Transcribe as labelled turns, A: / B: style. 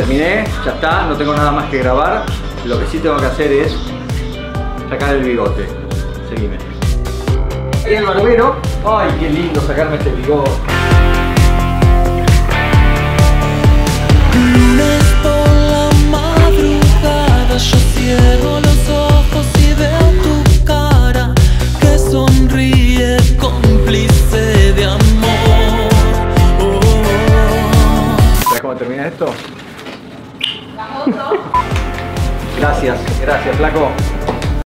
A: terminé, ya está, no tengo nada más que grabar. Lo que sí tengo que hacer es sacar el bigote. Seguime. El barbero. Ay, qué lindo sacarme este bigote.
B: Lunes por la madrugada yo cierro los ojos y veo tu cara que sonríe cómplice de amor.
A: ¿Sabes cómo termina esto? Gracias, gracias, flaco.